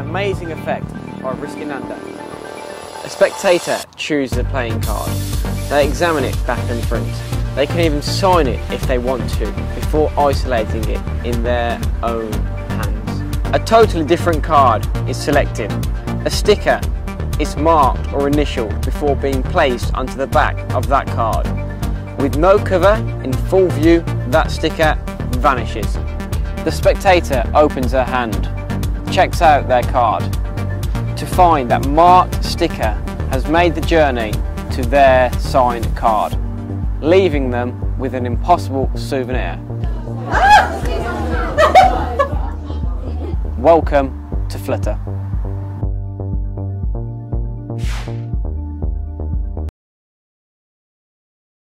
amazing effect by Rizki Nanda. A spectator chooses a playing card. They examine it back and front. They can even sign it if they want to before isolating it in their own hands. A totally different card is selected. A sticker is marked or initialed before being placed onto the back of that card. With no cover in full view, that sticker vanishes. The spectator opens her hand, checks out their card to find that marked sticker has made the journey to their signed card, leaving them with an impossible souvenir. Welcome to Flutter.